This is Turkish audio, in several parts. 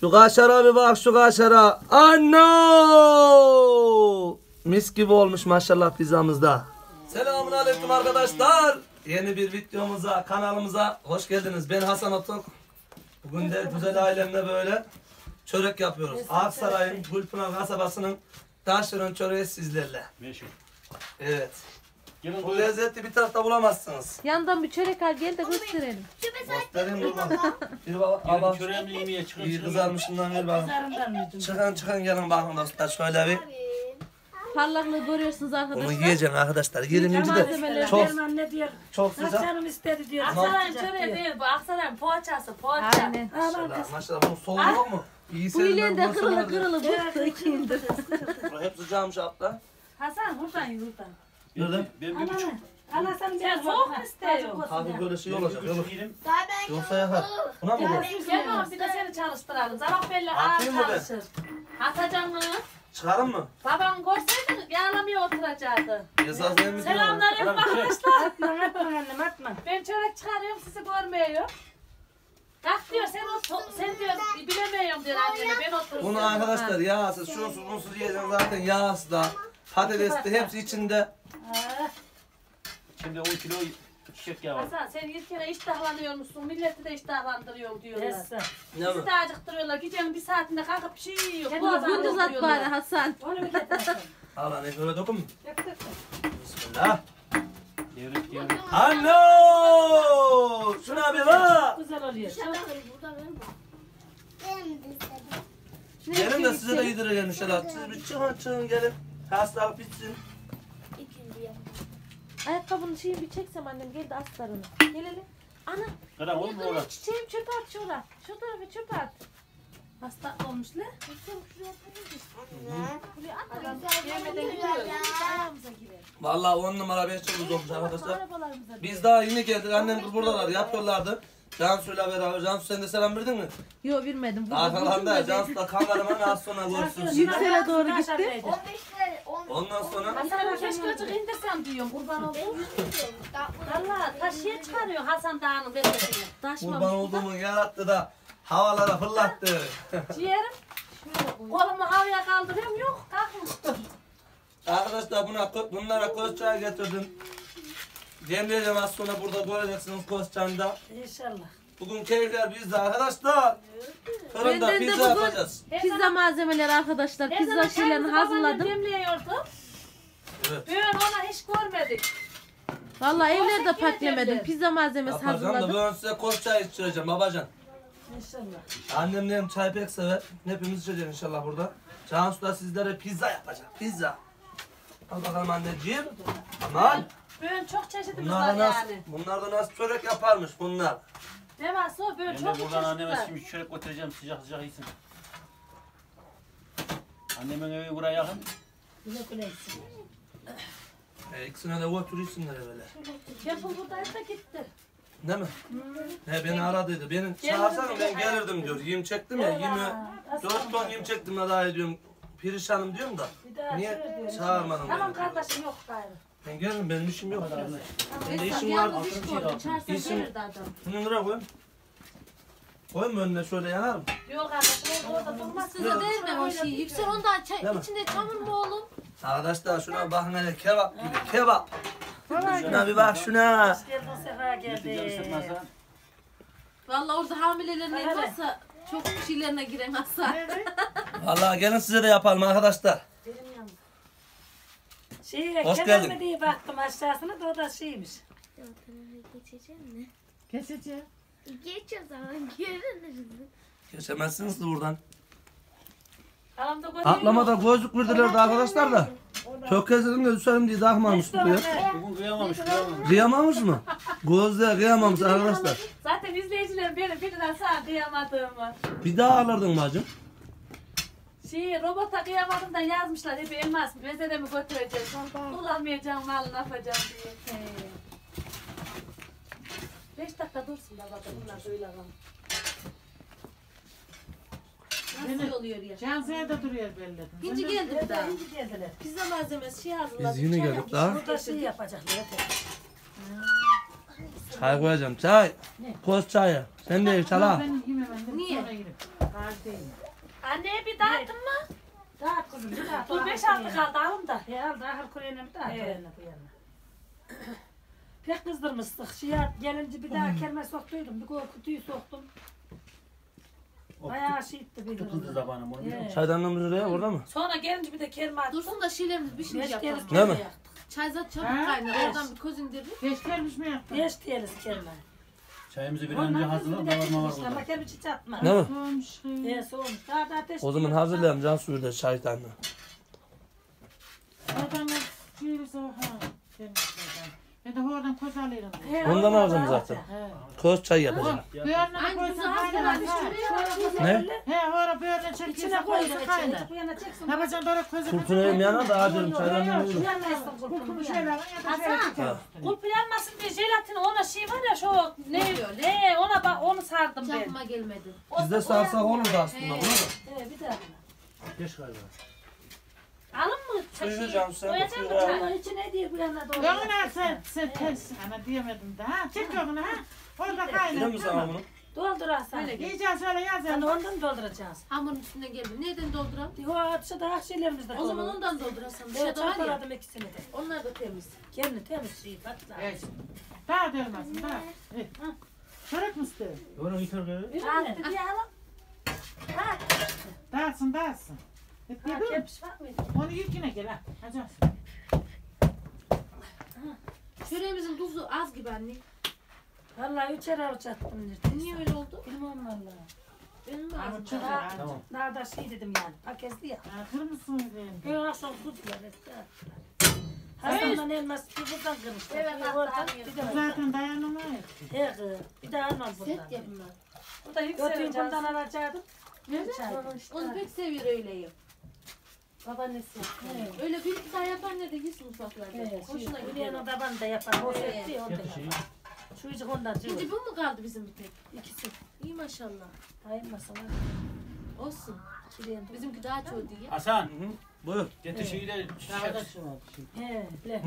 Şu kaşara bir bak şu kaşara. Anno! Mis gibi olmuş maşallah pizzamızda. Selamun aleyküm arkadaşlar. Yeni bir videomuza, kanalımıza hoş geldiniz. Ben Hasan Otuk. Bugün de güzel ailemle böyle çörek yapıyoruz. Aksaray'ın Gülpınar kasabasının taşeron çöreği sizlerle. Meşhur. Evet. Gelin Bu bu lezzeti bir tarafta bulamazsınız. Yandan bir çörek al gel de gösterelim. Göstereyim durma. Bir baba, Gelin çöreğimi yemeye çıkın. İyi çıkın. kızarmışından ver bakın. Çıkın çıkın gelin bakın dostlar şöyle bir. Parlaklığı görüyorsunuz Bunu arkadaşlar. yiyeceksin arkadaşlar. Yediğinci de Malzemeler çok Derman ne diyor? çok sıcak. Canım istedi diyor. Aksaray'ın Sıcak çöreği değil bu. Aksaray'ın poğaçası. Poğaça. Aynen. Maşallah maşallah bunun soğuğu yok mu? İyi Bu ilen de kırılı kırılı iki yıldır. Hep sıcağımış abla. Hasan buradan yürü buradan. Nerede? Ben bir buçuk. Ana sen Sen biraz soğuk mu istiyorsun? Hafif böyle şey olacak. buçuk Yok. Yoksa yakar. Buna mı bu? Gel bakalım bir de seni çalıştıralım. Sabah belli ağır Atayım mı ben? çalışır. Atacaksın mı? Çıkarın mı? Baban görseydin yağlamaya oturacaktı. Esas benim Selamünaleyküm arkadaşlar. Atma atma annem atma. Ben çörek çıkarıyorum sizi görmüyorum. Kalk diyor sen otur, sen diyor bilemiyorum diyor annene ben otururum. Bunu arkadaşlar yağsız, şunsuz, bunsuz yiyeceksin zaten yağsız da. Patates de hepsi içinde. Şimdi 10 kilo çiçek yağı var. Hasan sen ilk kere iştahlanıyormuşsun, milleti de iştahlandırıyor diyorlar. Yes. Ne mi? Bizi de acıktırıyorlar. Gecenin bir saatinde kalkıp bir şey yiyor. Kendine boğazına Gündüz at bari Hasan. Onu bir getir. Al lan şöyle dokun mu? Bismillah. Devret devret. Anno! Şuna bir bak. Güzel oluyor. Gelin de size de yedireceğim inşallah. Siz bir çıkın çıkın gelin. Hastalık bitsin. Ayakkabının şeyini bir çeksem annem gel de aslarını. Gel hele. Ana. Kadar olur mu orada? Çiçeğim çöpe at şuraya. Şu tarafa çöpe at. Hasta olmuş ne? Vallahi on numara beş yıldız olmuş arkadaşlar. Biz daha yeni geldik. Annem buradalar yapıyorlardı. Cansu'yla beraber. Cansu sen de selam verdin mi? Yok vermedim. Arkalarında buldum da Cansu da kameraman az sonra görsün. Yüksel'e doğru gitti. Ondan sonra Hasan'a keşke açık indirsem diyorum kurban oldum. Valla taşıya çıkarıyor Hasan Dağı'nın besesini. Taşmamış. kurban olduğumun yarattı da havalara fırlattı. Ciğerim. Kolumu havaya kaldırıyorum yok kalkmış. Arkadaşlar buna, bunlara koz çay getirdim. Demleyeceğim az sonra burada göreceksiniz koz çayında. İnşallah. Bugün keyifler bizde arkadaşlar. Fırında Benden de pizza bugün- yapacağız. Pizza malzemeleri arkadaşlar. Pizza şeylerini hazırladım. demliyordum. Evet. Ben ona hiç görmedik. Vallahi evlerde ederim. Pizza malzemesi Yapacağım da hazırladım. ben size koz çay içireceğim babacan. İnşallah. Annemlerim çay pek sever. Hepimiz içeceğiz inşallah burada. Cansu da sizlere pizza yapacak. Pizza. Al bakalım anneciğim. Aman. Ben çok çeşitimiz Bunlar nasıl, yani. bunlar da nasıl çörek yaparmış bunlar. Ne varsa o böyle Ben çok bir buradan anneme şimdi çörek götüreceğim sıcak sıcak yesin. Annemin evi buraya yakın. Güle güle gitsin. E, ikisine de götürürsünler böyle. Yapım buradaydı da gitti. Değil mi? He beni aradıydı. Beni çağırsana ben gelirdim diyor. Yem çektim ya. Yemi, dört ton yem çektim de daha ediyorum. Perişanım diyorum da. Bir daha Niye çağırmadın Tamam kardeşim yok gayrı. Ben geldim benim işim yok. Benim de işim var. Yalnız iş koydu. Çarşaf İşim- gelirdi adam. Bunu lira koyayım. Koyayım mı önüne şöyle yanar mı? Yok kardeşim orada durmaz. Size değmem o şeyi. Yüksel onda çay, Değil mi? içinde çamur mu oğlum? Arkadaşlar şuna bakın hele kebap gibi kebap. Şuna bir bak şuna. Hoş geldin sefa geldi. Vallahi orada hamilelerin varsa çok şeylerine giren Hasan. Vallahi gelin size de yapalım arkadaşlar. Şeye, Hoş geldin. diye baktım aşağısına da o da şeymiş. Geçeceğim mi? Geçeceğim. Geç o zaman görünürüz. Geçemezsiniz de buradan. Atlamada gözlük verdilerdi arkadaşlar da. Çok kez dedim de düşerim diye takmamış buraya. Bugün kıyamamış kıyamamış. Kıyamamış mı? Gözde kıyamamış arkadaşlar. Zaten izleyicilerim benim birinden sağ kıyamadığımı. Bir daha alırdın mı hacım? Şey robota kıyamadığımdan yazmışlar hep elmas mezede mi götüreceğiz. Kullanmayacağım malı ne yapacağım diye. Beş dakika dursun da baba bunlar böyle kalın. Nasıl oluyor ya? Cansu'ya da duruyor belli. İnci geldi bir daha. İnci geldiler. Pizza malzemesi şey hazırladım. Biz yine çay geldik daha. Burada şey yapacaklar. Çay koyacağım çay. Koz çayı. Sen de iç hala. Niye? Haldeyim. Anne bir dağıttın mı? Dağıt kızım. bir dağıt. Dur beş altı kaldı alın da. He al da ahır kureyene bir dağıt. Evet. Evet. Bu yana. Pek kızdırmıştık. Şia gelince bir daha kelime soktuydum. Bir kol kutuyu soktum. Bayağı şey itti bir Tutuldu zabanım onu. Evet. Çaydanlığımız oraya orada mı? Sonra gelince bir de kelime attım. Dursun da şeylerimiz bir şey Beş yapalım. Değil mi? kelime yaptık. Çay zaten çabuk Ha? kaynar. Oradan bir koz indirir. Geç gelmiş mi yaptın? Beş diyeriz kelime. Çayımızı bir an önce hazırla. bir Davarma var burada. Ama kelime çiçek atma. Ne mi? Soğumuş. He soğumuş. Daha da ateş. O zaman hazırlayalım can suyu da çaydanlığı. Adamlar gelirse ha. Gelmişlerden. Ben de oradan koz alırım. He, Ondan aldım zaten. He. Köz çayı yapacağım. Böğürne Aynı koysa bize kaynar. Ne? He orada İçine çekiyorsa koyuyor. koysa içine. kaynar. Bu. Ne yapacaksın orada közü Kurtunu yana da acırım Yok, çaydanlığı yok, yürü. Bu yana istedim Bu kurtulmuş. bu şeyler ya da şöyle. Kulpu yanmasın diye jelatin ona şey var ya şu ne ne ona bak onu sardım ben. Çakma gelmedi. Bizde sarsak olurdu aslında. He bir daha. Geç galiba. Alın mı? Suyu can sen Koyacak mı ver. çay? Ama içine değil bu yana doğru. Yanına sen sen ters. Ana diyemedim de ha. Çek yokunu ha. Orada kaynar. misin Tamam. bunu? Doldur Hasan. Öyle gel. Yiyeceğiz öyle Yani yazalım. ondan dolduracağız. Hamurun üstüne geldi. Neyden dolduralım? Yo atışa da şeylerimiz de O zaman ondan doldurasın. Evet Dışarıda var ya. çarpaladım ikisini de. Onlar da temiz. Kendi temiz şey patlar. Evet. Daha delmesin daha. Evet. Çörek mi istiyor? Onu. Altı diye alalım. Ha, Dağıtsın dağıtsın. Hep ha, yedin mi? var mıydı? Onu yüküne gel ha. Hadi. Çöreğimizin tuzu az gibi anne. Vallahi üçer avuç attım neredeyse. Niye öyle oldu? Bilmem vallahi. Benim mi Ama az? çok Daha, ya. Tamam. daha da şey dedim yani. Paketli ya. Ha, Kırmızı rengi. Yo asıl tuttular. Hasan'dan elmas bir buradan kırmışlar. Evet, bir oradan hatta bir de buradan. Zaten dayanamayız. He kız. Bir daha almam Set buradan. ya bunlar. Bu da Götürün yükselecek. bundan alacaktım. Evet. Onu pek seviyor öyleyi. Babaannesi. He. Öyle bir iki daha yapar ne de gitsin ufaklarda. He, Hoşuna şey, gidiyor. Uliyanın tabanı da yapar. O He. setti ondan. Getir şeyi. Şu icik ondan Şimdi cıvır. bu mu kaldı bizim bir tek? İkisi. İyi maşallah. Hayır masalar. Olsun. Şuraya. Bizimki daha çok diye. Hasan. Hı, Buyur. Getir şeyi de da şişe. He. bile.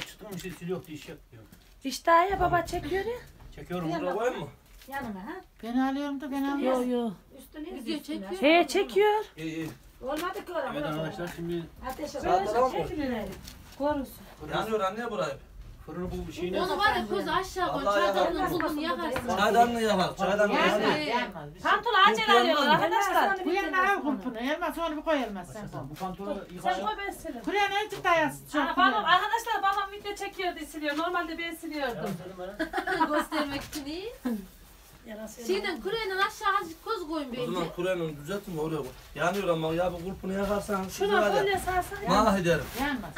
Çıktı mı şey sil yok diye iş yapmıyor. İşte ya baba çekiyor ya. Çekiyorum. Buraya koyayım mı? Yanına ha. Ben alıyorum da ben alıyorum. yo. Üstüne Video çekiyor. He çekiyor. İyi iyi. Olmadı ki oraya. Evet arkadaşlar şimdi Ateşe Saat tamam mı? Korusun. Yanıyor anne burayı. fırını bu şeyini Onu var ya kozu aşağı koy. Vallahi Çaydanın yaparım. bulgunu yakarsın. Çaydanlığı yapar. Çaydanlığı Yanmaz, yapar. He. yanmaz. Bir şey. Pantol acele alıyorlar arkadaşlar. Bu yana al kumpunu. Elmas onu bir koy elmas sen. Bu pantolonu Sen yıkayalım. koy ben silerim. Buraya ne çıktı ayaksın? Çok Aa, babam, arkadaşlar babam video çekiyordu siliyor. Normalde ben siliyordum. Göstermek için iyi. Yalan söyleme. Şeyden kureyle aşağı azıcık koz koyun O bence. zaman kurenin düzeltin de oraya koy. Yanıyor ama ya bu kulpunu yakarsan sizi Şuna var ya. folyo sarsan. Mah ederim. Yanmaz.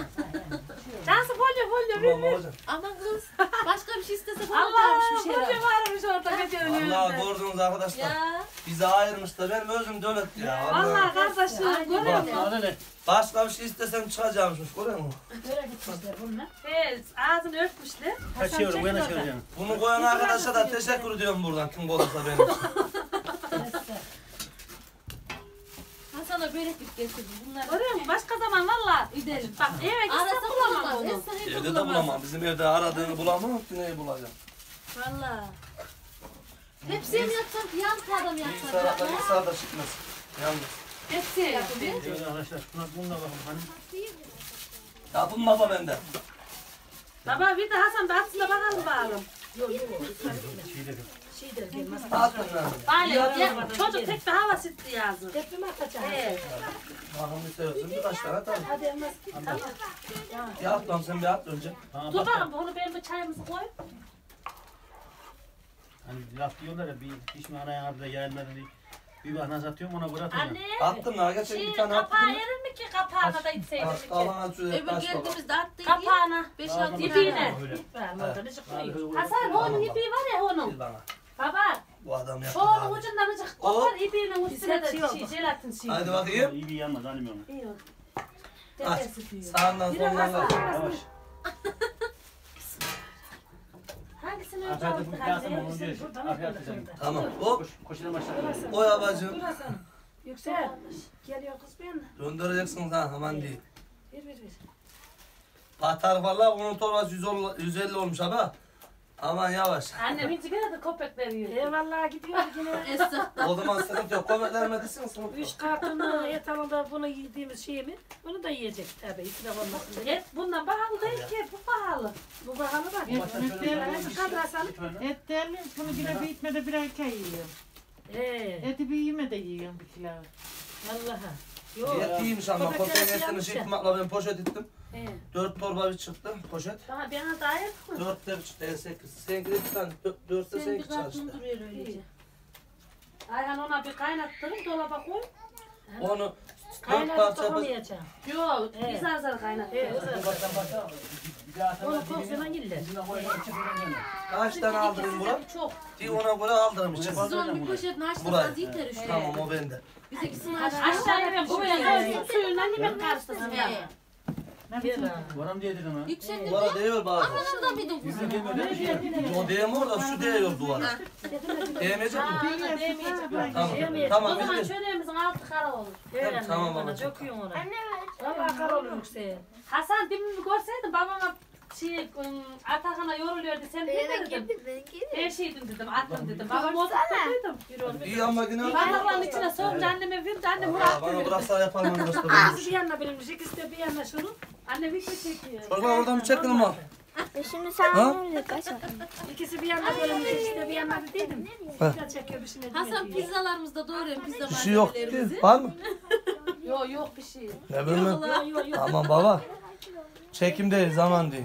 Cansı folyo folyo. Tamam hocam. Aman kız. Başka bir şey istese falan Allah bir şey folyo var. varmış orada videonun Allah önünde. gördünüz arkadaşlar. Ya. Bizi ayırmış da benim özüm dönet ya. Allah Allah. kardeşim görüyor Bak. musun? Başka bir şey istesem çıkacakmışmış görüyor musun? Böyle gitmişler bunlar. Evet ağzını örtmüşler. Kaçıyorum çek çıkaracağım. Bunu koyan arkadaşa da teşekkür ediyorum buradan kim koyarsa benim. Hasan'a börek getirdim. Bunlar Görüyor musun? Başka zaman valla gidelim. bak eve gitsen Arasa bulamam bulamaz. onu. Evde de bulamam. Bizim evde aradığını bulamam. Neyi bulacağım? Valla. Hepsini yapsam yan adam yapsam. da bilgisayar da çıkmaz. Yalnız. Hepsi. Evet arkadaşlar şuna bununla bakın. Hani Yapın baba bende. Baba bir de Hasan da aslında bakalım bakalım. Şey gelmez. Atın lan. Bale ya, çocuk tek bir hava sitti yazdı. Atacağız? Evet. Bakın bir seviyorsun. Birkaç tane atalım. Hadi elmas. Tamam. Bir at lan sen bir at önce. Tamam Dur bak. bakalım bunu benim bir çayımızı koy. Hani laf diyorlar ya bir iş mi araya arada yayınları diye. Bir bak nasıl atıyorum ona bırakıyorum. Anne. Attım lan. Geçen Şey bir tane attım. kapağı yerir mi ki kapağına da içseydik. Kalan şuraya Öbür geldiğimizde attı. Kapağına. 5-6 Dibine. Öyle. Ben orada ne çıkıyor? Hasan onun ipi var ya onun. Baba Bu adam yaptı onun abi. ucundan azıcık kopar ipiğinin üstüne de şey şey, jelatin şey. Hadi bakayım. İyi bir yanmaz anlamıyorum. İyi diyor. Sağından solundan kal. Yavaş. Önce aldık. Tamam. Hop. Koş, koşuna başla. O yapacağım. Dur Hasan. Yüksel. Geliyor kız yana. Döndüreceksiniz ha aman değil. Bir bir bir. Patar valla onun torbası 110 150 olmuş abi. Aman yavaş. Annem hiç gene de köpekler yiyor. Eyvallah gidiyor yine. Esra. O zaman sıkıntı yok. Komiklerime desin sıkıntı yok. Üç kartını et alında bunu yediğimiz şey mi? Bunu da yiyecek tabii. İsraf olmasın diye. Et bundan pahalı değil ki. Bu pahalı. Bu bakanı bak. Et, kadar Hasan? Et değerli. Bunu yine bitmedi bir çay yiyorum. Ee, Eti bir yeme de yiyorum bir kilo. Allah'a. Yok. Yanmış şey ya. tutmakla ben poşet ettim. He. Dört torba bir çıktı poşet. Daha bir ana daha et mi? Dörtte bir çıktı. E, sekiz. Seninki de bir tane. dö- Dörtte Sen bir seninki kartın çalıştı. duruyor öylece. Ayhan ona bir kaynattırın dolaba koy. Onu dört Kaynatıp parça dokunmayacağım. Yok He. biz azar kaynat. He. Bir daha Onu atamaz. kokusuna gille. Dibine koyacak çekilen gene. Kaç tane aldırayım Burak? Çok. Bir ona göre aldırım işte. Siz onun bir Burayı. açtınız yeter işte. Tamam o bende. Biz ikisini. Aşağıya ver. Bu böyle suyundan yemek karıştırsın Varam diye dedim ha. Yükseldi mi? Duvara değiyor bazen. Şurada mıydın Biz kuzum? de gelmedi bir şey. O değmiyor da şu değiyor duvara. Değmeyecek mi? Tamam. Tamam O zaman çöreğimizin altı kara olur. Tamam, bana babacığım. döküyorsun onu. Anne ver. Valla kar olur yüksek. Hasan demin bir görseydin babama şey Atakan'a yoruluyordu. Sen ne Ben dedin? gittim ben gittim. Her şeydim dedim, attım dedim. Babam oturttuydum. İyi ama yine. Bardakların içine soğunca anneme verdi, annem Aa, bıraktı. Bana bıraksa yaparım ben göstereyim. İkisi bir yanına bilinmiş, ikisi de bir yanına şunu. Anne video çekiyor. Çocuklar oradan bir çekin ama. E şimdi sen Ha? onu kaç İkisi bir yanına bölünmüş, ikisi de bir yanına dedim. Bir de çekiyor bir şey ne Hasan diyor. pizzalarımızda doğruyor pizza Bir şey yok malzemelerimizi. ki. Var mı? Yok yok bir şey. Ne bileyim ben. Yok yok yok. Aman baba. Çekim değil zaman değil.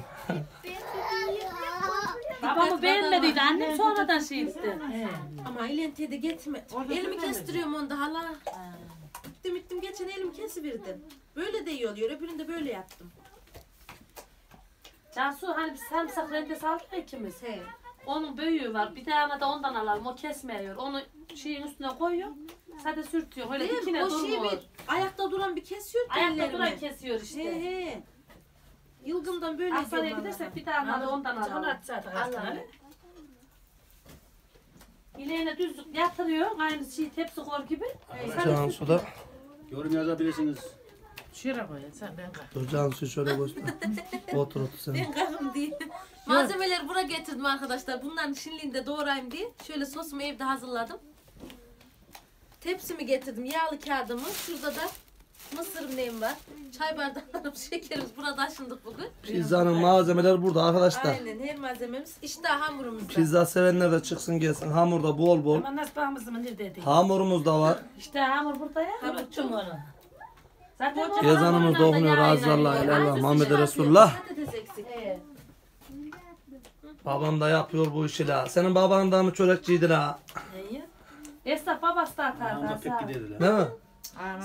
Babamı beğenmediydi, annem sonradan şey istedi. He. Ama ilentiye de. Orada Elimi kestiriyorum onda hala. Gittim gittim geçen elimi kesiverdim. Böyle de iyi oluyor. Öbüründe böyle yaptım. Cansu hani biz sarımsak rendesi aldık ya ikimiz. He. Onun büyüğü var, bir tane de ondan alalım, o kesmiyor. Onu şeyin üstüne koyuyor, sadece sürtüyor. Öyle Değil dikine O şey durmuyor. bir ayakta duran bir kesiyor Ayakta ellerimi. duran kesiyor He işte. he. Yılgımdan böyle Hastaneye gidersek bir tane de ondan Onu alalım. at zaten hastaneye. İleğine düzlük yatırıyor, aynı şey tepsi kor gibi. Cansu da. Yorum yazabilirsiniz. Şuraya koy sen ben bak. Dur Cansu şöyle göster. Otur otur sen. Ben kalkım diye. Malzemeleri buraya getirdim arkadaşlar. Bunların şinliğinde doğrayayım diye. Şöyle sosumu evde hazırladım. Tepsimi getirdim. Yağlı kağıdımı. Şurada da mısırım neyim var. Çay bardaklarım, şekerimiz. Burada aşındık bugün. Pizzanın malzemeleri burada arkadaşlar. Aynen her malzememiz. İşte hamurumuz da. Pizza sevenler de çıksın gelsin. Hamur da bol bol. Ama nasıl bağımızı mı nerede Hamurumuz da var. İşte hamur burada ya. Unuttum onu. Zaten o Ezanımız da okunuyor. yağ Azze Allah ile ilallah. Azıcık Muhammed Resulullah. yapıyor, Patates eksik. Evet. Babam da yapıyor bu işi la. Senin baban da mı çörekçiydi la? İyi. Esnaf babası da atardı. Değil mi?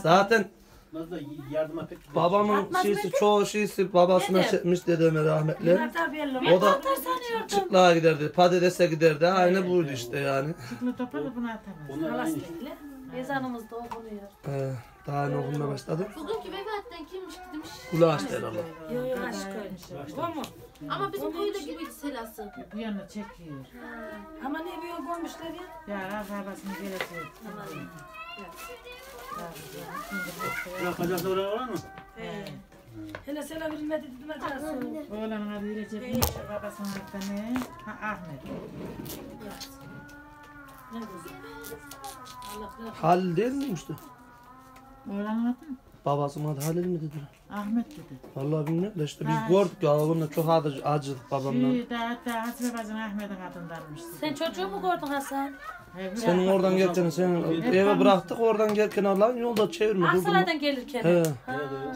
Zaten Nasıl da yardıma pek gider. babamın Atmaz şeysi çoğu şeysi babasına Dedem. çekmiş dedeme rahmetli. Bunlar da belli. O da çıklığa giderdi, patatese giderdi. Aynı buydu işte yani. çıklı topu da bunu atamaz. Onlar Halas aynı. belli. Ezanımız da okunuyor. Ee, daha ne okumaya başladı. Bugünkü vefatten kimmiş demiş. Kulağı açtı herhalde. Yok yok aşk O mu? Ama bizim köyde gibiydi selası. Bu yana çekiyor. Ama ne büyük olmuşlar ya. Ya Raf arabasını gelecek. Bırakacaksa oraya var mı? Hele sana verilmedi dedim acaba. Oğlanın adı gelecek. Babasının adı ne? Ha Ahmet. Halil değil miymişti? Oğlanın adı mı? Babasının adı Halil mi dedi? Ahmet dedi. Vallahi bilmiyorum da işte biz Ha. gördük ya bununla çok acı, acıdık babamla. Şu da hatta Hasibe bacının Ahmet'in adındanmış. Sen çocuğu mu gördün Hasan? Senin oradan gelirken sen eve bıraktık oradan gelirken Allah'ın yolda çevirme. Aksaray'dan gelirken. He.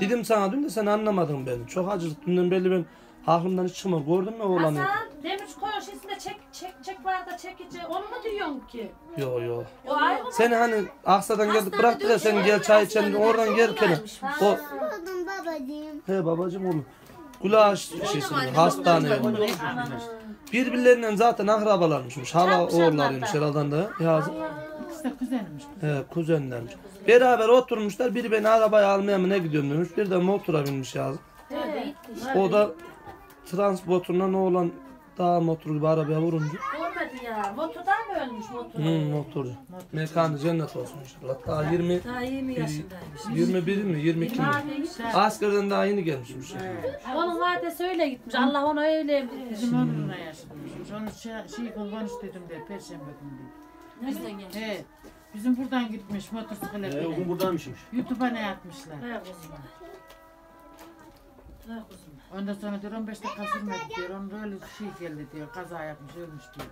Dedim sana dün de sen anlamadın beni. Çok acıdık. Dünden belli ben aklımdan hiç çıkmaz. Gördün mü oğlanı? Hasan demiş koyun şişinde çek çek çek var da çekici. Onu mu diyorsun ki? Yo yo. O ayrı mı? Seni hani Aksa'dan geldik bıraktık ya sen gel çay içelim oradan gelirken. O babacığım. he babacım oğlum. Kulağı şeysi hastane. Aman. Birbirlerinden zaten akrabalarmışmış. Hala Çarpışanlar oğullarıymış da. herhalde da. Yazık. İkisi de kuzenmiş. He kuzenlermiş. Beraber oturmuşlar. Biri beni arabaya almaya mı ne gidiyorum demiş. Bir de motora binmiş yazık. Evet. O da transportundan oğlan dağ motoru gibi arabaya vurunca. Görmedin ya. Ya motorda mı ölmüş motor? Hmm, motorcu. Mekanı cennet olsun inşallah. Daha 20, Daha 20 yaşındaymış. 21 mi 22 mi? Askerden daha yeni gelmişmiş. Onun vadesi öyle gitmiş. Allah ona öyle. Bizim onunla yaşamışız. Onu şey, şey konuş dedim de perşembe günü. Bizden gelmiş. He. Bizim buradan gitmiş Ee, o gün buradaymışmış. YouTube'a ne yapmışlar? Ha kuzum. Ha kuzum. Ondan sonra diyor 15 dakika sürmedi diyor. Onun öyle şey geldi diyor. Kaza yapmış ölmüş diyor.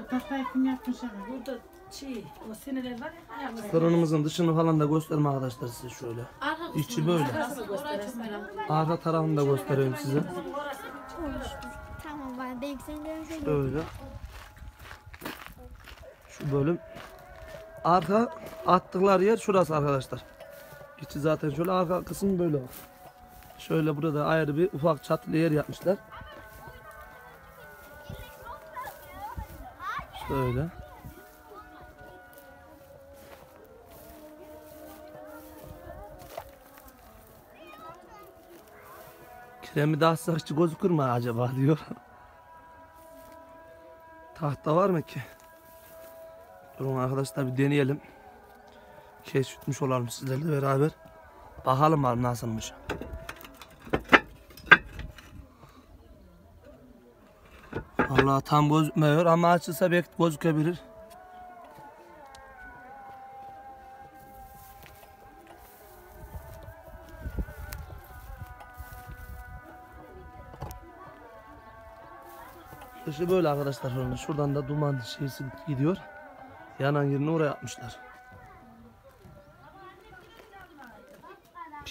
O tahtayı kim yapmış? Burada şey, o seneler var ya. ayakları. Fırınımızın dışını falan da gösterme arkadaşlar size şöyle. Arka İçi böyle. Arka tarafını da göstereyim size. Tamam ben belki seni görünce Böyle. Şu bölüm. Arka attıkları yer şurası arkadaşlar. İçi zaten şöyle arka kısım böyle. Şöyle burada ayrı bir ufak çatılı yer yapmışlar. Şöyle. Kiremi assak hiç gözükür mü acaba diyor. Tahta var mı ki? Durun arkadaşlar bir deneyelim. Keşfetmiş olalım sizlerle beraber. Bakalım var nasılmış. Allah tam gözükmüyor ama açılsa belki gözükebilir. Dışı böyle arkadaşlar. Şuradan da duman şeysi gidiyor. Yanan yerini oraya yapmışlar.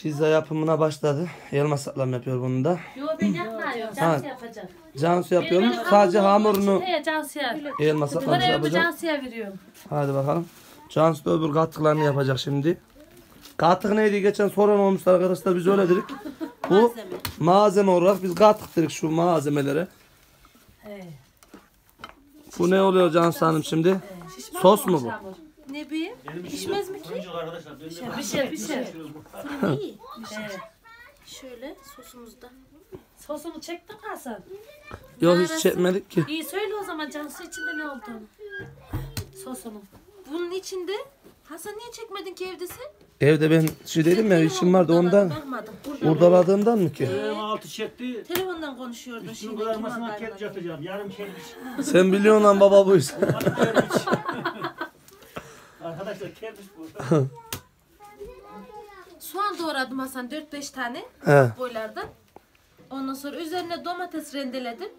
Pizza yapımına başladı. Elma saklam yapıyor bunu da. Yo ben yapmıyorum. Cansı yapacağım. Cansu yapıyormuş. Sadece hamurunu He Cansu'ya. elma saklamış Görevimi yapacak. Cansu'ya veriyorum. Hadi bakalım. Cansu da öbür katıklarını yapacak şimdi. Katık neydi geçen soran olmuşlar arkadaşlar biz öyle dedik. Bu Malzeme. olarak biz katık dedik şu malzemelere. Bu ne oluyor Cansu Hanım şimdi? Sos mu bu? Ne işim Pişmez mi ki? Arkadaşlar. Bir şey bir şey. İyi. Şöyle sosumuzda. Sosunu çektin mi Hasan? Yok hiç çekmedik ki. İyi söyle o zaman Cansu içinde ne olduğunu. Sosunu. Bunun içinde Hasan niye çekmedin ki evdesin? Evde ben şey dedim ya işim vardı ondan. Bakmadım. Urdaladığımdan mı ki? Ee, altı çekti. Telefondan konuşuyordun Üstünü şimdi. kızarmasına kepçe atacağım. Yarım kelmiş. Sen biliyorsun lan baba bu işi. Arkadaşlar bu. Soğan doğradım Hasan 4-5 tane He, boylardan. Ondan sonra üzerine domates rendeledim.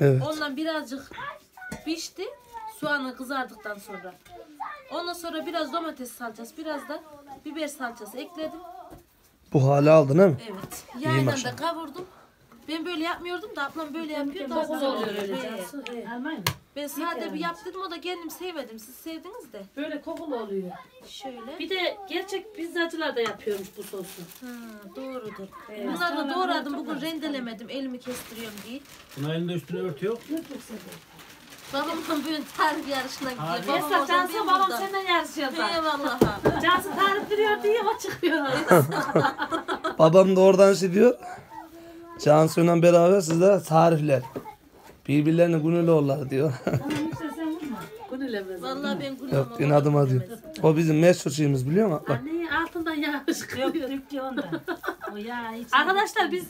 evet. Ondan birazcık pişti. Soğanı kızardıktan sonra. Ondan sonra biraz domates salçası, biraz da biber salçası ekledim. Bu hale aldın değil mi? Evet. Yayla maşallah. da kavurdum. Ben böyle yapmıyordum da ablam böyle yapıyor. Daha güzel oluyor öyle. Cansu. he. Almayın. Ben sade bir yap dedim o da kendim sevmedim. Siz sevdiniz de. Böyle kokulu oluyor. Şöyle. Bir de gerçek pizzacılar da yapıyormuş bu sosu. Ha, doğrudur. Evet. Bunları da doğradım. Bugün rendelemedim. Elimi kestiriyorum diye. Bunun elinde üstüne örtü yok. Babamla bugün tarif yarışına gidiyor. Babam Esra oradan Cansu ben babam buradan. senden yarışıyor da. Eyvallah. Cansu tarif veriyor diye o çıkıyor. Babam da oradan şey diyor. Cansu'yla beraber sizde tarifler. Birbirlerine gönüllü diyor. Bunu bilemez. Vallahi ben gülüyorum. Yok inadıma diyor. O bizim meşhur şeyimiz biliyor musun? Bak. Anneyi altından yağış Yok kılıyor. döktü onda. O ya hiç. Arkadaşlar biz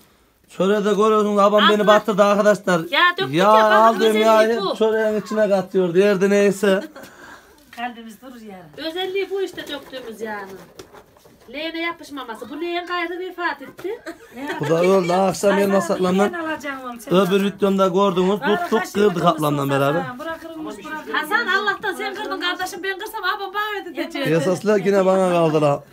Şöyle de görüyorsunuz babam beni batırdı arkadaşlar. Ya döktük Ya ya, bakın aldım özelliği ya bu. çöreğin içine katıyor. Diğerde neyse. Kalbimiz durur yani. özelliği bu işte döktüğümüz yani. Leğene yapışmaması. Bu leğen gayrı vefat etti. Bu da öldü. Akşam elma sen Öbür videomda gördünüz. Tuttuk kırdık ablamla beraber. Hasan Allah'tan sen kırdın kardeşim ben kırsam abam bana ödetecek. Esaslar yine bana kaldı la.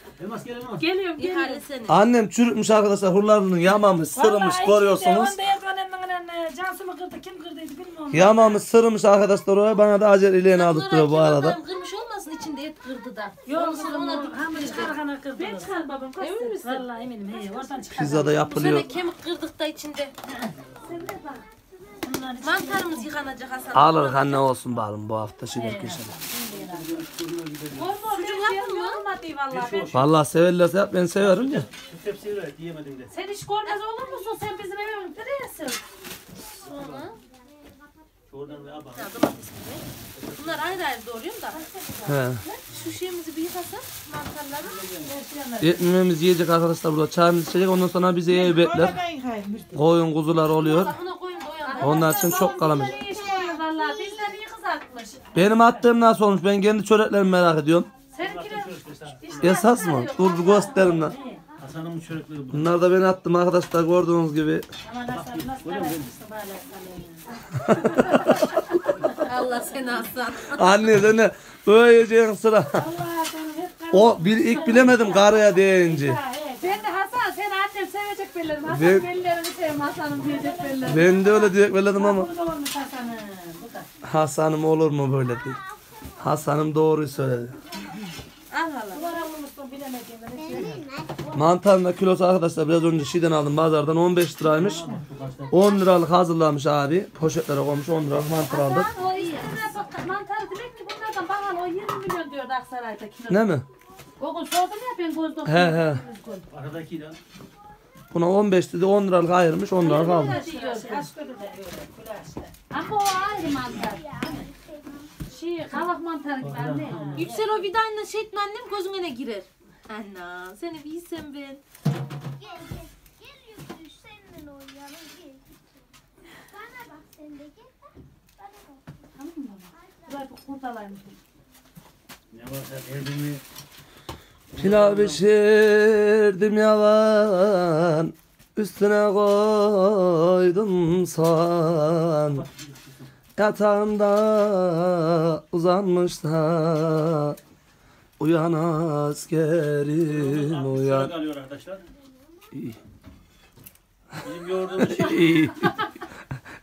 Geliyorum geliyorum. Annem çürütmüş arkadaşlar. Hurlarını yamamış, sırmış görüyorsunuz. Bilmiyorum. Yamamış, sırmış arkadaşlar oraya. Bana da acele ileğini aldık diyor bu arada. Kırmış içinde et kırdı da. Yok ona onu hamur çıkarkana kırdı. Ben çıkarım babam. Emin misin? Vallahi eminim. He, oradan çıkar. Pizza da Bu yapılıyor. sene kemik kırdık da içinde. Bunlar hiç- Mantarımız yıkanacak Hasan. Alır anne olsun bakalım bu hafta şeyler geçelim. Sucuk yaptın mı? Olmadı vallahi ben. Vallahi severlerse yap ben severim de. De. Sen hiç görmez olur musun? Sen bizim evimizde değilsin. Sonra Bunlar ayrı ayrı doğruyorum da. He. Şu şeyimizi bir yıkasak mantarları. Ekmeğimizi yiyecek arkadaşlar burada çayımızı içecek ondan sonra bize ev bekler. Koyun kuzular oluyor. Buna koyun doyan. Onlar için çok kalamış. Bizden iyi kızartmış. Benim attığım nasıl olmuş ben kendi çöreklerimi merak ediyorum. Seninkiler Esas mı? Dur bir gösterim lan. Hasan'ın çörekleri bu. Bunlar da ben attım arkadaşlar gördüğünüz gibi. Ama nasıl nasıl Hocam benim. hala kalıyor. Allah seni alsın. Anne sen de böyle yiyeceğin sıra. Seni O bir ilk bilemedim karıya deyince. Ben de Hasan sen annem sevecek bellerim. Hasan Ben- bellerini sevmem Hasan'ım diyecek bellerim. Ben de öyle diye belledim ama burada olmuş Hasan'ın. Bu da. Hasan'ım olur mu böyle diye. Hasan'ım doğruyu söyledi. Al hala. Duvara bilemediğimden. Mantarın kilosu arkadaşlar biraz önce şeyden aldım pazardan 15 liraymış. 10 liralık hazırlamış abi. Poşetlere koymuş 10 liralık mantar aldık. Hasan o işte bak mantarı demek ki bunlardan bakalım o 20 milyon diyordu Aksaray'da kilo. Ne mi? O gün sordum ya ben göz doktoru. He he. Aradaki de. Buna 15 dedi 10 liralık ayırmış 10 liralık almış. Ama o ayrı mantar. Şey kavak mantarı gibi anne. Yüksel o vidayla şey etme annem gözüne ne girer. Anna seni bir yiysem ben. Gel gel. Gel Yüksel seninle oynayalım gel. Bana bak sen de gel. Bana bak. Tamam mı baba? Burayı bir kurtalaymış. Ne varsa evimi Pilav pişirdim yavan Üstüne koydum soğan Yatağında uzanmış da Uyan askerim uyan alıyor arkadaşlar. İyi. Bizim yoğurduğumuz şey. İyi,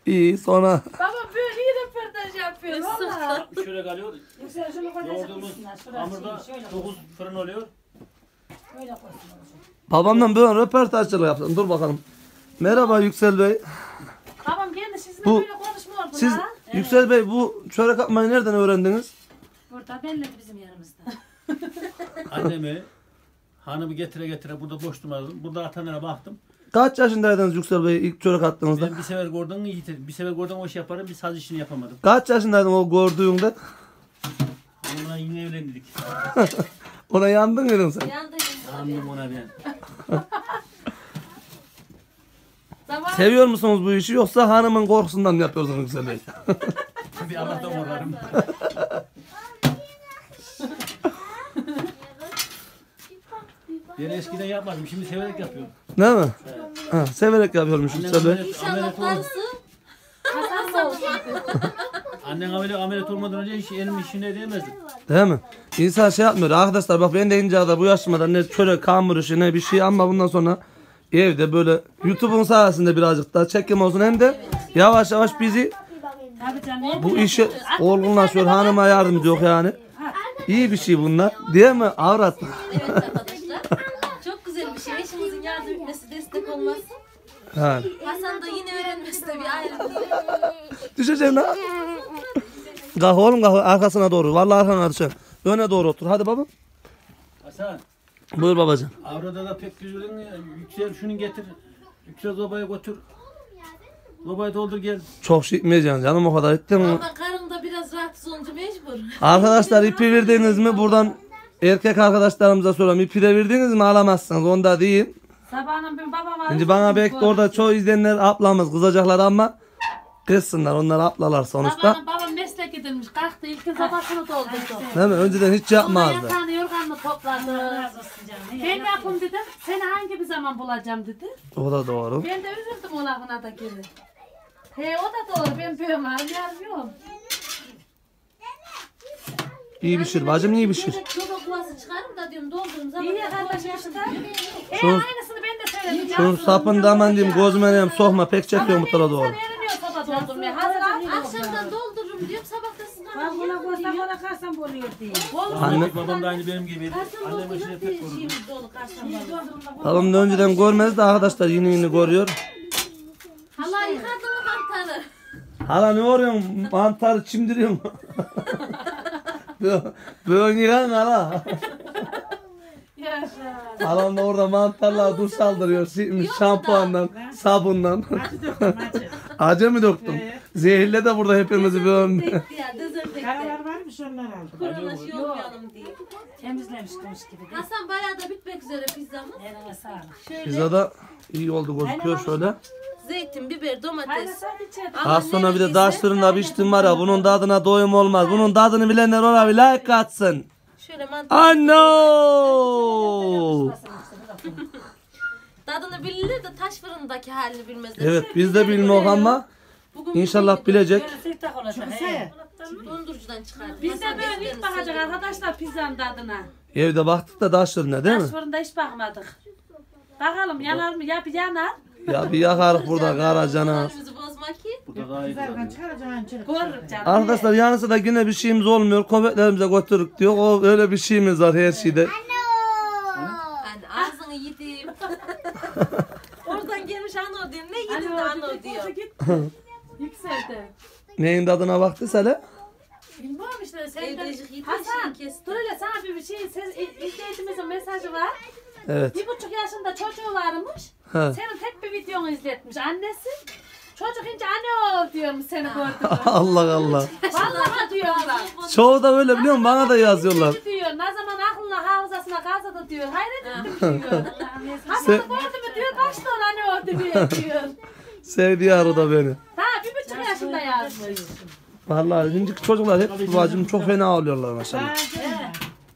iyi sonra Baba böyle iyi röportaj yapıyor. Valla. Bir çörek alıyor. Yüksel şunu koy da Yoğurduğumuz hamurda şöyle 9 fırın oluyor. Böyle koysunlar. babamdan böyle röportajcılık yaptım dur bakalım Merhaba Yüksel Bey Babam kendi sizinle Bu- böyle konuşmuyordu Siz ha. Yüksel Bey bu çörek yapmayı nereden öğrendiniz? Burada benle bizim yanımızda. Annemi hanımı getire getire burada boş durmadım. Burada atanlara baktım. Kaç yaşındaydınız Yüksel Bey ilk çörek attığınızda? Ben bir sefer gördüm yiğitim. Bir sefer gördüm o iş yaparım. Bir saz işini yapamadım. Kaç yaşındaydın o gördüğünde? Onunla yine evlendik. Ona yandın mıydın sen? Yandı Hanım ona ben. Zaman Seviyor musunuz bu işi yoksa hanımın korkusundan mı yapıyorsunuz Yüksel Bey? Bir Allah'tan korkarım. Ben eskiden yapmadım. Şimdi severek yapıyorum. Değil mi? Ha, severek yapıyormuş Yüksel Bey. ameliyat, İnşallah karısı Hasan da olsun. Annen ameliyat, ameliyat olmadan önce hiç elim işine değmezdi. Değil mi? İnsan şey yapmıyor. Arkadaşlar bak ben de ince ada bu yaşımda ne çörek hamur işi ne bir şey ama bundan sonra evde böyle YouTube'un sayesinde birazcık daha çekim olsun hem de yavaş yavaş bizi Tabii canım. bu işe olgunlaşıyor. Hanıma yardımcı yok yani. İyi bir şey bunlar. Değil mi? Avrat. evet arkadaşlar. Çok güzel bir şey. Eşimizin yardım etmesi, destek olması. Ha. Hasan da yine öğrenmesi de bir ayrı değil. Düşeceksin ha. Kalk oğlum kalk arkasına doğru. Vallahi arkana düşen. Öne doğru otur. Hadi baba. Hasan, Buyur babacığım. Avrada da pek güzel. Yüksel şunu getir. Yüksel zobaya götür. Zobayı doldur gel. Çok şey etmeyeceksin canım o kadar ettin mi? Ama karın da biraz rahatsız olunca mecbur. Arkadaşlar ipi verdiniz mi? Buradan erkek arkadaşlarımıza soruyorum. İpi de verdiniz mi alamazsınız. Onu da diyeyim. Sabahın ben babama Şimdi bana belki de orada çoğu izleyenler ablamız kızacaklar ama kızsınlar. Onlar ablalar sonuçta. Babam, babam meslek edilmiş. Kalktı ilk gün sabahını doldurdu. Değil mi? Önceden hiç Sonra yapmazdı. yatağını yorganını topladı. Razı olsun canım. Ben yapım dedim. Seni hangi bir zaman bulacağım dedi. O da doğru. Ben de üzüldüm o lafına da geri. He o da doğru ben böyle yazmıyorum. İyi bir şey bacım iyi bir şey. Çocuk çocuk kulası çıkarım da diyorum doldurum zaman. İyi ya kardeşim işte. He Şu- aynısını ben de söyledim. Şunun sapını da aman diyeyim gözüme diyeyim sokma pek çekiyor bu tarafa doğru. Sen eriniyor soba doldurmaya. Hazır al. Akşamdan doldururum diyorum sabah da sizin Ben buna koysam bana kalsam oluyor diye. Anne, Babam da aynı benim gibiydi. Annem doldurup pek karşıdan babam da önceden görmez de arkadaşlar yeni yeni görüyor. Hala yıkadı mı mantarı? Hala ne orıyorsun? Mantar çimdiriyorum. Böyle yıkan hala. Yaşa. Halam da orada mantarla duş aldırıyor. Silmiş şampuandan, sabundan. Acı döktüm acı. Acı mı döktüm? Zehirle de burada hepimizi dezenfekte. Karalar varmış onlar aldı. Korona şey olmayalım diye. Temizlemişmiş gibi. Hasan bayağı da bitmek üzere pizzamız. Eline sağlık. Şöyle Pizza da iyi oldu gözüküyor şöyle. Zeytin, biber, domates. Az sonra bir de taş fırında piştim var ya bunun tadına doyum olmaz. Bunun tadını bilenler ona bir like atsın. Şöyle mantar. Ano! Tadını bilirler de taş fırındaki halini bilmezler. Evet biz de bilmiyoruz ama Bugün inşallah bilecek. Sırtak olacak. he. Dondurucudan çıkar. Biz de böyle ilk bakacak arkadaşlar pizzanın tadına. Evde baktık da taş fırında değil mi? Taş fırında hiç bakmadık. Bakalım yanar mı? Ya bir yanar. Ya bir yakarık burada karacana. Arkadaşlar yanısı da yine bir şeyimiz olmuyor. Köpeklerimize götürük diyor. O öyle bir şeyimiz var her şeyde. Hani ağzını yedim. Oradan gelmiş ano diyor. Ne yedin de ano diyor. Yükseldi. Neyin tadına baktıysa hele. Bilmiyorum işte sen de... Hasan dur hele sana bir şey. Ses, izleyicimizin mesajı var. Evet. Bir buçuk yaşında çocuğu varmış. Ha. Senin tek bir videonu izletmiş annesi. Çocuk ince anne ol diyormuş seni gördü. Allah Allah. Vallahi diyorlar. Çoğu da öyle biliyor musun? Bana da yazıyorlar. diyor. Ne zaman aklına hafızasına kazıdı diyor. Hayret ettim diyor. Hasan'ı gördü mü diyor. Kaç dolar anne oldu diyor. diyor. sevdiği arada beni. Daha bir buçuk yaşında yazmış. Vallahi şimdiki çocuklar hep bacım çok fena oluyorlar maşallah.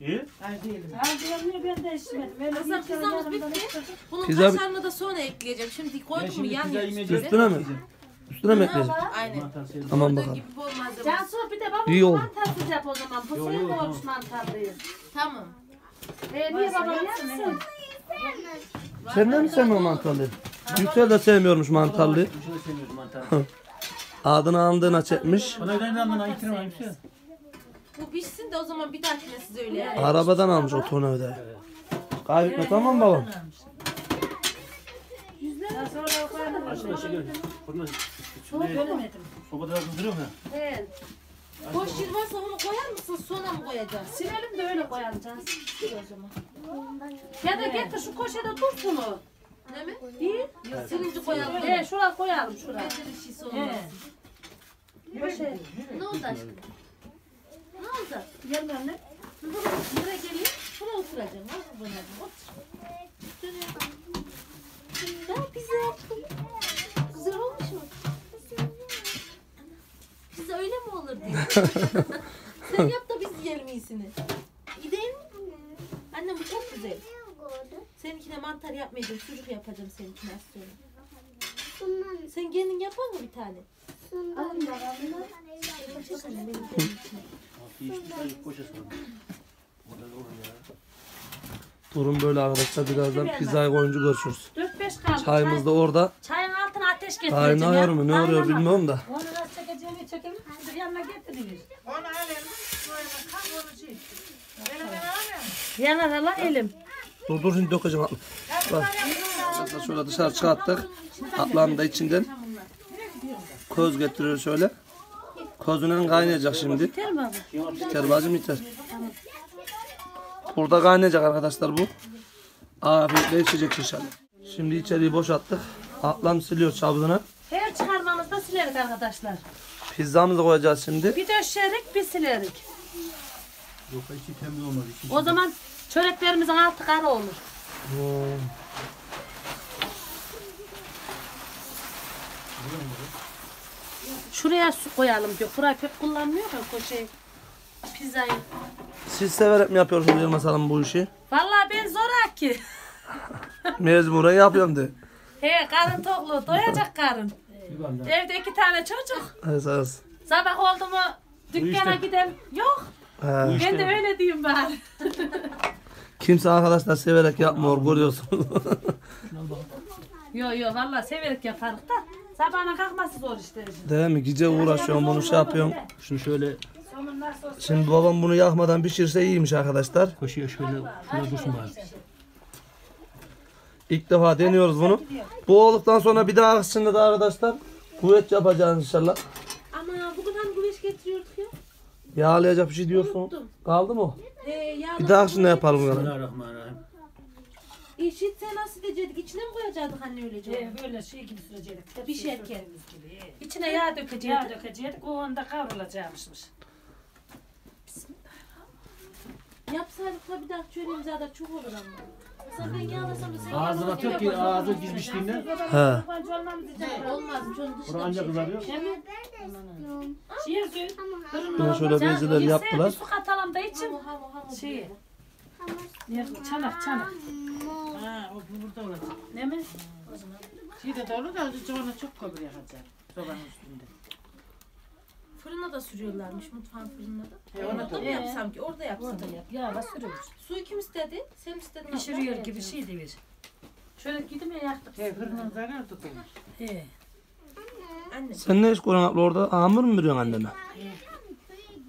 İyi. Diyorum ya ben de içmedim. Bir kere pizzamız bitti. Bunun Pizza- kaşarını da sonra ekleyeceğim. Şimdi Ben koydum mu yan yemeyeceğim. Üstüne mi? Üstüne mi ekleyelim? Aynen. Tamam bakalım. gibi bol malzeme. Cansu bir de baba İyi oldu. mantarsız yap o zaman. Bu de tamam. olmuş mantarlıyı. Tamam. E niye babam yapsın? Sen de mi sevmiyorsun mantarlıyı? Yüksel de sevmiyormuş mantarlıyı. Bir şey de sevmiyorum mantar. Adını andığına çekmiş. Bana nereden anladın? Ayıtırım ayıpsın. Bu pişsin de o zaman bir dahakine size öyle yani. Arabadan almış o tornavidayı. Kaybetme tamam mı babam? Ya sonra o. Fırına göremedim. sobada. Boş yer varsa onu koyar mısın? Sonra mı koyacağız? Silelim de öyle koyalım Cansu. Sil o zaman. Ya da getir şu koşede tut bunu. Ne mi? Değil. Silinci koyalım. E şuraya koyalım şuraya. Bir şeysi olmaz. Koşe. Ne oldu aşkım? Ne oldu? Gel benimle. Buraya geliyor. Şuraya oturacağım. Al bunu. Otur. Daha güzel yaptım. Güzel olmuş mu? Pizza öyle mi olur diyor. Sen yap da biz yiyelim iyisini. İyi değil mi? Annem bu çok güzel. Seninkine mantar yapmayacağım. Sucuk yapacağım seninkine az sonra. Sen kendin yapar mı bir tane? Ayıp olur ya. Durum böyle arkadaşlar birazdan pizzayı koyunca görüşürüz. 4-5 kaldı. Çayımız da orada. Çayın altına ateş getireceğim. Kaynıyor mu ne oluyor Kaynama. bilmiyorum da. Onu nasıl çekeceğini çekelim. Şimdi yanına getiriyoruz. Onu alayım. Şöyle kan onu şey. Benim ben alamıyorum. Yanar hala elim. Dur dur şimdi dökeceğim atla. Bak. Şöyle dışarı çıkarttık. Atlarını da içinden. Köz getiriyor şöyle. Közünden kaynayacak şimdi. Yeter mi abi? Biter bacım biter. Burada kaynayacak arkadaşlar bu. Afiyetle içecek inşallah. Şimdi içeriği boşalttık. Atlam siliyor çabuzunu. Her çıkarmamızda silerik arkadaşlar. Pizzamızı koyacağız şimdi. Bir döşerik bir silerik. Yok içi temiz olmadı. içi- O zaman çöreklerimizin altı kara olur. Şuraya su koyalım diyor. Burayı pek kullanmıyor ya koşeyi. Pizzayı. Siz severek mi yapıyorsunuz Yılmaz Hanım bu işi? Vallahi ben zoraki. Mecburen yapıyorum de. He karın toklu. Doyacak karın. Evde iki tane çocuk. Esas. Sabah oldu mu dükkana işte. gidem. Yok. He. Ben de öyle diyeyim bari. Kimse arkadaşlar severek yapmıyor görüyorsunuz. Yo yo vallahi severek yaparız da. Sabahına kalkması zor işte. Değil mi? Gece uğraşıyorum bunu şey yapıyorum. Şunu şöyle Şimdi babam bunu yakmadan pişirse iyiymiş arkadaşlar. koşuya şöyle şuna dursun bari. İlk defa deniyoruz bunu. Bu olduktan sonra bir daha şimdi de arkadaşlar kuvvet yapacağız inşallah. Ama bugün hani güveç getiriyorduk ya. Yağlayacak bir şey diyorsun. Kaldı mı o? Ya. Bir daha şimdi yapalım. Bismillahirrahmanirrahim. İşitse nasıl edecektik? İçine mi koyacaktık anne öylece? Ee, böyle şey gibi sürecektik. tepsiye Pişerken. sürdüğümüz gibi. ee. İçine yağ Yağ dökecektik. dökecektik. O anda kavrulacakmışmış. Yapsaydık da bir daha çöreğimize de çok olur ama. Mesela ben yağlasam da sen Ağzına yağlasan atıyor ki yaparsın. ağzı gizmişliğinden. He. Yabancı olmamız için. Bura bir anca şey. kızarıyor. Değil mi? istiyorum. Şiir. Bunu şöyle benzeler yaptılar. Su katalım da için. Hamu hamu hamu. Şey. diyor. Ne? Çanak çanak. Ha, o burada olacak. Ne mi? Şeyde de olur da azıcık ona çok kömür yakacak. Sobanın üstünde. Fırına da sürüyorlarmış mutfağın fırına da. He, ona Orada mı Ee, yapsam ki? Orada yapsam. Orada yap. Yağla sürüyoruz. Suyu kim istedi? Sen istedin. Pişiriyor gibi şey de bir. Şöyle gidip ya yaktık. He, fırının zarar tutulur. He. Anne. Sen ne iş abla orada hamur mu veriyorsun anneme?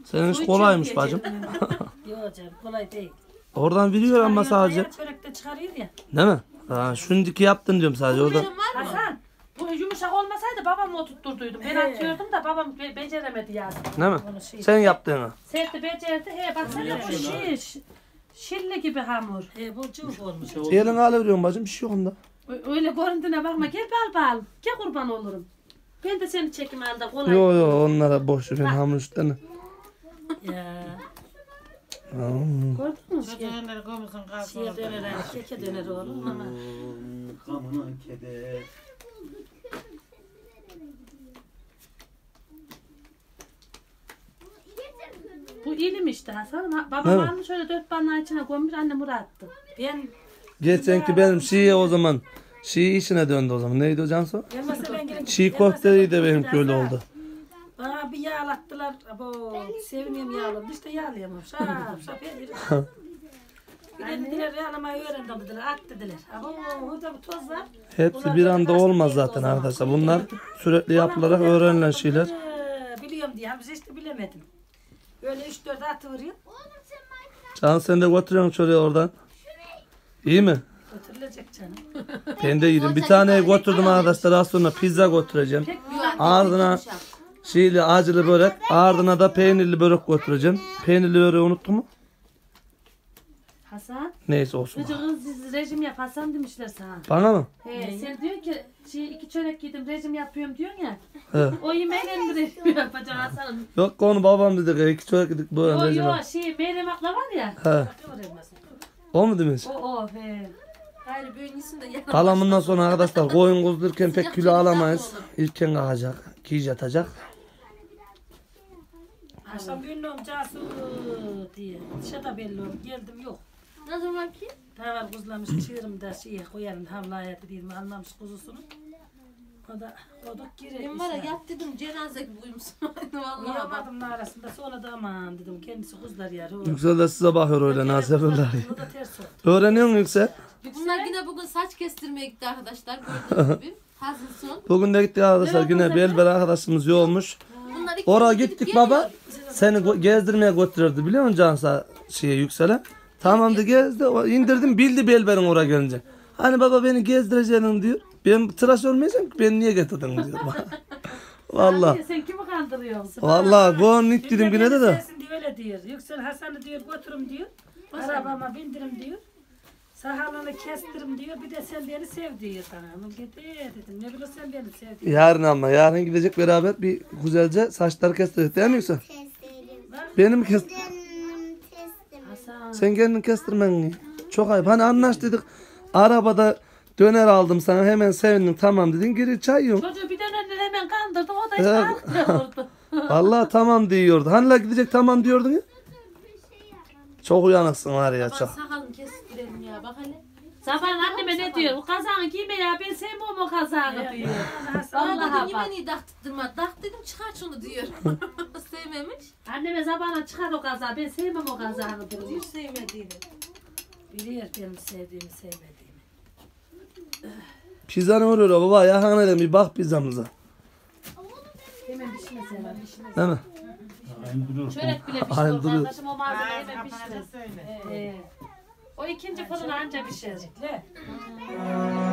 Senin iş kolaymış bacım. Yok canım kolay değil. Oradan veriyor ama sadece. Çörekte çıkarıyor ya. Değil mi? Ha, şimdiki yaptın diyorum sadece orada. Fırın var mı? Hasan. Bu yumuşak olmasaydı babam oturtturduydum. Ben He. atıyordum da babam be- beceremedi yani. Değil mi? Onu şey. Sen yaptığını. Sertti becerdi. He bak sen bu şiş. Şilli gibi hamur. He bu cıvık olmuş. Elini alıveriyorsun bacım bir şey yok onda. Ö- Öyle göründüğüne bakma. Gel bal bal. Gel kurban olurum. Ben de seni çekim alda kolay. Yo yo onlara boş ver ben hamur üstüne. Ya. Gördün mü? Koymuşsun kalsın şeye döner, keke döner oğlum ama. Kamına keder. Bu ilim işte Hasan. Ha- Babam Evet. almış şöyle dört banla içine koymuş annem oraya attı. Ben Geçenki benim şiye o zaman Şii işine döndü o zaman. Neydi hocam so? Çiğ köfteyi de benimki öyle oldu. Bana bir yağlattılar. Abo, sevmiyorum yağladım. İşte yağlayamam. Şap şap yedim. Bir de dediler yağlamayı öğrendim dediler. At dediler. Abo, orada bu toz var. Hepsi bir anda olmaz zaten arkadaşlar. Bunlar sürekli yapılarak öğrenilen şeyler. Biliyorum diye. Biz işte bilemedim. Böyle üç dört atı vuruyor. Can sen de götürüyorsun şuraya oradan. İyi mi? Götürülecek canım. Ben de yedim. Bir tane götürdüm arkadaşlar az sonra pizza götüreceğim. Ardına şeyli acılı börek. Ardına da peynirli börek götüreceğim. Peynirli böreği unuttun mu? Hasan. Neyse olsun. Gıcı kız rejim yap Hasan demişler sana. Bana mı? He, sen diyor ki şey, iki çörek yedim rejim yapıyorum diyorsun ya. He. O yemeğiyle mi rejim yapacaksın Hasan'ım? Yok konu babam dedi. İki çörek yedik böyle O rejim. yo şey Meryem abla var ya. He. O mu demiş? O o he. Gayrı büyüğünüsün de yarın. Kalanından sonra arkadaşlar koyun kuzdururken pek kilo alamayız. İlken kalkacak. Kiş yatacak. Akşam ünlüm casu diye. Dışarıda belli olur. Geldim yok. Ne zaman ki? Tavar kuzlamış çığırım da şeye koyarım havlaya dedim almamış kuzusunu. O da o da girer. Ben var ya yat dedim cenaze gibi uyumsun. Vallahi bak. Uyuyamadım arasında sonra da aman dedim kendisi kuzlar yer. O. Yüksel de size bakıyor öyle nasefeler. O da ters oldu. Öğreniyor musun Yüksel? Bunlar yine bugün saç kestirmeye gitti arkadaşlar. Gördüğünüz gibi. Hazır son. Bugün de gittik arkadaşlar yine belber arkadaşımız yoğunmuş. Oraya gittik geliyor. baba. Seni gezdirmeye götürürdü biliyor musun Cansa şeye Yüksel'e? Tamam da gezdi. O indirdim bildi belberin oraya gelince. Hani baba beni gezdireceksin diyor. Ben tıraş olmayacağım ki beni niye getirdin diyor. Vallahi. Abi, Sen kimi kandırıyorsun? Vallahi gon ilk dedim yine de de. Öyle diyor. Yüksel Hasan'ı diyor götürüm diyor. Arabama bindirim diyor. Sahalını kestirim diyor. Bir de sen beni sev diyor bana. Ama gitti dedim. Ne bileyim sen beni sev diyor. Yarın ama yarın gidecek beraber bir güzelce saçları kestirdik değil mi Yüksel? Benim kes. Sen kendin kestirmen? Çok ayıp. Hani anlaştık. Arabada döner aldım sana hemen sevindim tamam dedin geri çay yok. Çocuğu bir dönemde hemen kandırdı. O da Evet. ağlıyordu. Vallahi tamam diyordu. Hani la gidecek tamam diyordun ya. Çok uyanıksın var ya Bak çok. sakalını kestirelim ya bak hele. Sabah anneme ne diyor? O kazağını giyme ya ben sevmiyorum o kazağını diyor. Bana Vallahi dedim bak. niye beni taktırma. Tak dedim çıkar şunu diyor. Sevmemiş. Anneme sabahına çıkar o kazağı. Ben sevmem o kazağını diyor. Hiç sevmediğini. Biliyor benim sevdiğimi sevmediğimi. Pizza ne oluyor baba? Yakın bir bak pizzamıza. Hemen pişmez hemen pişmez. Değil mi? Aynı duruyor. Çörek bile Aynen duruyor. kardeşim o malzeme hemen pişmez. Ee, o ikinci fırına anca pişer. arkadaşlar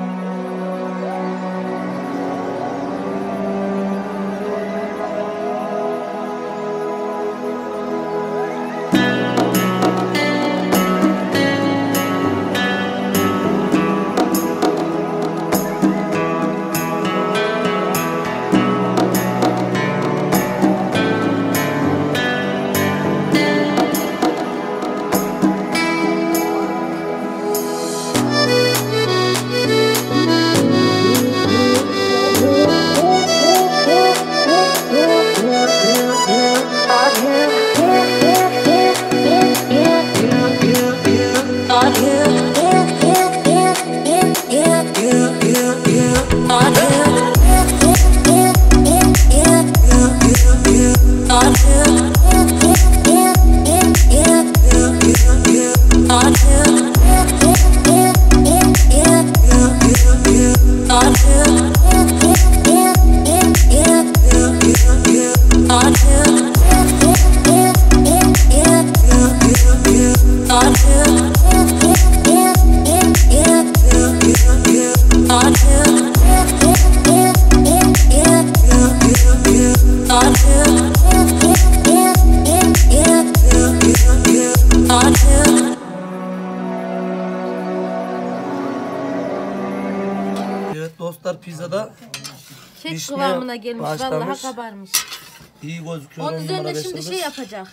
gözüküyor. Onun on üzerine şimdi şey yapacak.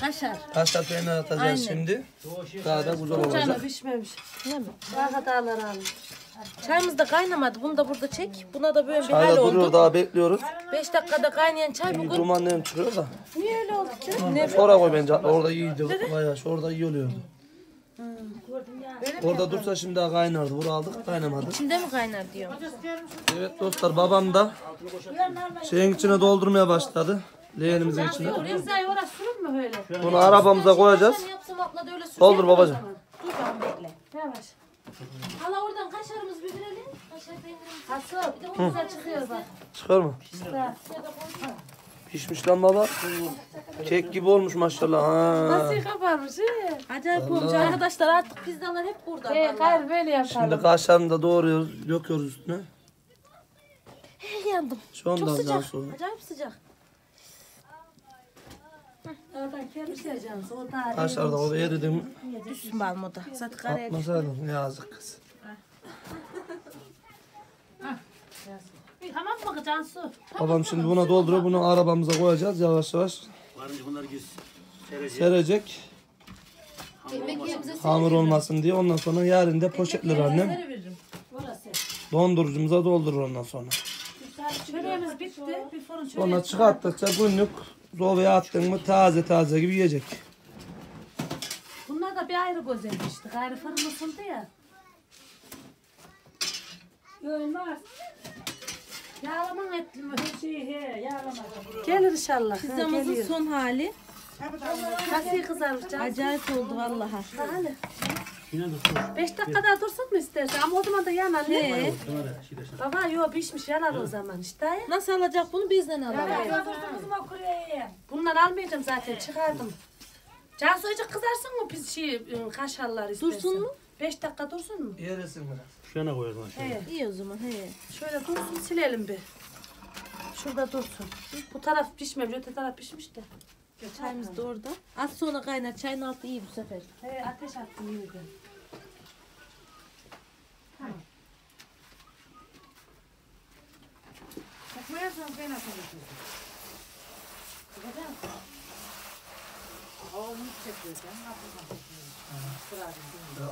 Kaşar. Kaşar peynir atacağız Aynen. şimdi. Daha da güzel olacak. Canı pişmemiş. Değil mi? Daha dağlar alın. Çayımız da kaynamadı. Bunu da burada çek. Buna da böyle bir Çay hal da duruyor oldu. daha bekliyoruz. 5 dakikada kaynayan çay bugün duman nem çıkıyor da. niye öyle oldu ki? Ne Sonra koy bence. Orada iyiydi. Bayağı orada iyi oluyordu. Orada dursa şimdi daha kaynardı. Vur aldık kaynamadı. içinde mi kaynar diyor. Evet dostlar babam da şeyin içine doldurmaya başladı. Leğenimizin içine. Remza'yı oraya sürün mü böyle? Bunu arabamıza koyacağız. Öyle. Doldur babacığım. Dur ben bekle. Yavaş. Hala oradan kaşarımız bir verelim. Kaşar peynirimiz. Hasıl. Bir de o güzel çıkıyor bak. Çıkar mı? Pişmiş lan baba. Kek gibi olmuş maşallah. Ha. Nasıl kabarmış he? Acayip olmuş arkadaşlar artık pizzalar hep burada. He gayrı böyle yapalım. Şimdi kaşarını da doğruyoruz, döküyoruz üstüne. Yandım. Şu anda Çok sıcak. sonra. Acayip sıcak. Oradan kelmişler canım. O da Kaşar da orada eridi mi? Düşsün balmoda. Zaten karaya yazık kız. Tamam mı Cansu? Babam şimdi buna dolduruyor. Bunu arabamıza koyacağız yavaş yavaş. Varınca gitsin. Serecek. Serecek. Ekmek yerimize Hamur olmasın diye. Ondan sonra yarın da poşetler annem. veririm. Orası. Dondurucumuza doldurur ondan sonra. Çöreğimiz bitti. Bir fırın çöreği. Sonra çıkarttıkça günlük sobaya attın mı taze taze gibi yiyecek. Bunlar da bir ayrı güzelmişti. Gayrı fırın ısındı ya. Görmez. Yağlaman etli mi? Şey he, yağlama. Gelir inşallah. Pizzamızın son hali. Nasıl kızarmış canım? Acayip oldu vallahi. Hadi. Yine de dur. 5 dakika daha dursun mu istersen? Ama o zaman da yanar. Ne? Şey de sen. Baba yok pişmiş yanar o zaman işte. ya. Nasıl alacak bunu bizden alalım. Bundan almayacağım zaten çıkardım. Cansu azıcık kızarsın mı biz şey ıı, kaşarlar istersen? Dursun mu? 5 dakika dursun mu? Yeresin biraz. Şuna koyalım aşağıya. He. İyi o zaman he. Şöyle dursun silelim bir. Şurada dursun. Bu taraf pişmemiş, öte taraf pişmiş de. Çayımız da orada. Az sonra kaynar. Çayın altı iyi bu sefer. He, ateş attım yine de. Koyarsan ben atacağım. Oğlum çekiyorsan atacağım.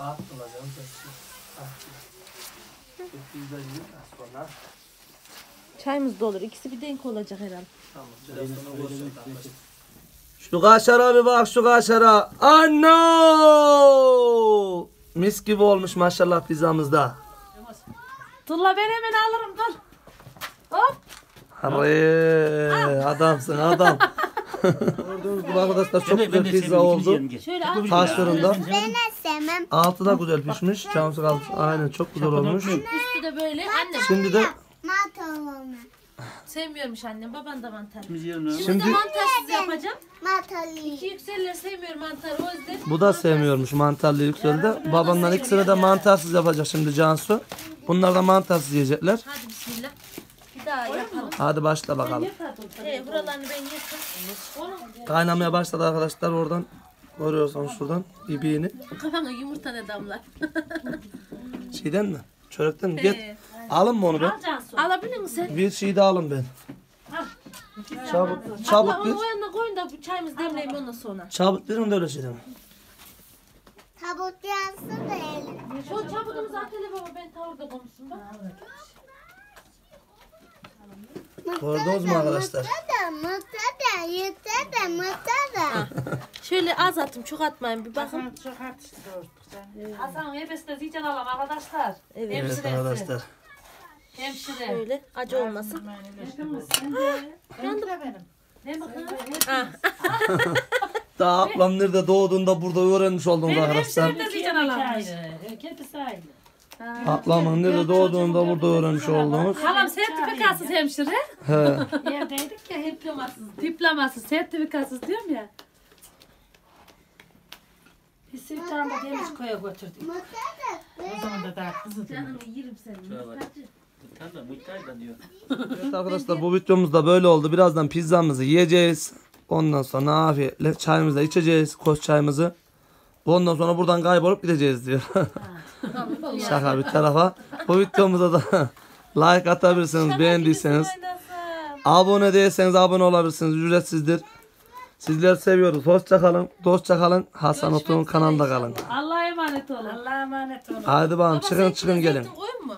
Attılar canım. Pizza yiyip sonra. Çayımız da olur. İkisi bir denk olacak herhalde. Şu kaşara bir bak şu kaşara. Anno! Mis gibi olmuş maşallah pizzamızda. Dur la ben hemen alırım dur. Hop. Arre, adamsın adam. Gördüğünüz gibi arkadaşlar çok güzel pizza oldu. Şöyle al. Taş fırında. Ben de sevmem. Altı da güzel pişmiş. Cansu kaldı. Aynen çok güzel olmuş. Üstü de böyle. Şimdi de Matalımı. Sevmiyormuş annem. Baban da mantar. Lan. Şimdi mantarsız yapacağım. Matalıyı. İki yükseller sevmiyor mantarı. O yüzden bu da sevmiyormuş mantarlı yükseldi. Babamdan ikisini de mantarsız yapacak şimdi Cansu. Bunlar da mantarsız yiyecekler. hadi bismillah. Bir daha yapalım. Hadi başla bakalım. He, buralarını ben yedim. Kaynamaya başladı arkadaşlar oradan. Görüyorsunuz şuradan ibiğini. Kafana yumurta ne damlar. Şeyden mi? Çörekten mi? Git. Alın mı onu ben? Al. Alabilir misin sen? Bir şey de alın ben. Çabuk, Abla çabuk onu bir. o yanına koyun da bu çayımızı demleyelim ondan sonra. Çabuk verin de öyle şey deme. Tabut yansın da elim. Şu çabukumuzu atele baba ben tavırda konuşsun bak. Gördünüz mü arkadaşlar? Da mıtada, yeter de mıtada. Şöyle az attım çok atmayın bir bakın. Çok artıştı doğurduk. Hasan hepsini ziyecen alalım arkadaşlar. Evet. Evet arkadaşlar. Hemşire. Şöyle acı olmasın. Hepimiz. Sen de. Ben de benim. Ne bakın? Ah, Daha ablam nerede doğduğunda burada öğrenmiş oldunuz Benim arkadaşlar. hemşirim de ziyecen alalım. Hepsi aynı. Ablamın nerede doğduğunda burada öğrenmiş oldunuz. Halam sertifikatsız hemşire. He. Evdeydik ya hep Diplomasız, sertifikatsız diyorum ya. Biz bir tane de demiş koya götürdük. o zaman da daha kızı canını yerim senin. Diyor. Evet arkadaşlar bu videomuz da böyle oldu. Birazdan pizzamızı yiyeceğiz. Ondan sonra afiyetle çayımızı da içeceğiz. Koç çayımızı. Ondan sonra buradan kaybolup gideceğiz diyor. Şaka bir tarafa. Bu videomuza da Like atabilirsiniz beğendiyseniz. Abone değilseniz abone olabilirsiniz. Ücretsizdir. Sizleri seviyoruz. Hoşça kalın. Dostça kalın. Hasan Otu'nun kanalında kalın. Allah'a emanet olun. Allah'a emanet olun. Hadi bakalım çıkın çıkın gelin. koyun mu?